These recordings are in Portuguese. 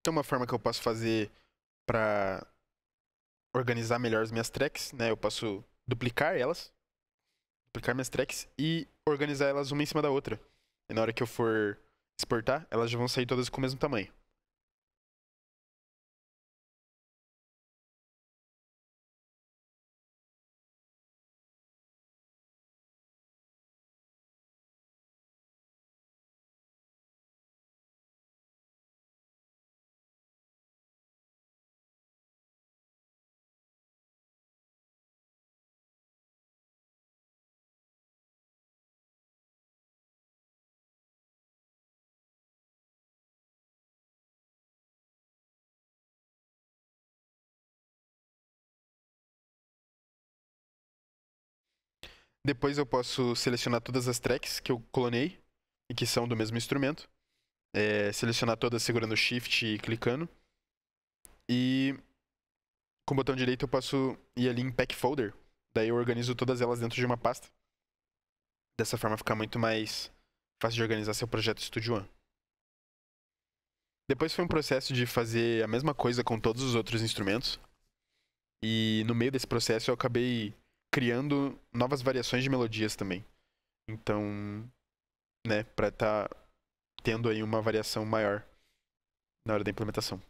Então, uma forma que eu posso fazer para organizar melhor as minhas tracks, né? Eu posso duplicar elas, duplicar minhas tracks e organizar elas uma em cima da outra. E na hora que eu for exportar, elas já vão sair todas com o mesmo tamanho. Depois eu posso selecionar todas as tracks que eu clonei e que são do mesmo instrumento. É, selecionar todas segurando Shift e clicando. E com o botão direito eu posso ir ali em Pack Folder. Daí eu organizo todas elas dentro de uma pasta. Dessa forma fica muito mais fácil de organizar seu projeto Studio One. Depois foi um processo de fazer a mesma coisa com todos os outros instrumentos. E no meio desse processo eu acabei criando novas variações de melodias também. Então, né, para estar tá tendo aí uma variação maior na hora da implementação.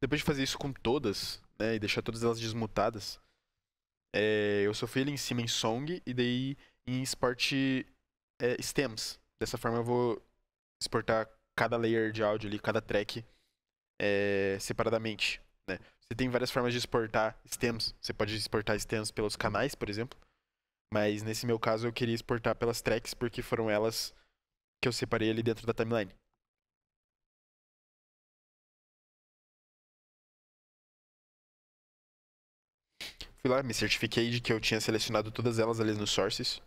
Depois de fazer isso com todas, né, e deixar todas elas desmutadas, é, eu sofri ele em cima em Song e daí em Export é, Stems. Dessa forma eu vou exportar cada layer de áudio ali, cada track é, separadamente. Né? Você tem várias formas de exportar stems. Você pode exportar stems pelos canais, por exemplo. Mas nesse meu caso eu queria exportar pelas tracks porque foram elas que eu separei ali dentro da timeline. Fui lá, me certifiquei de que eu tinha selecionado todas elas ali nos sources.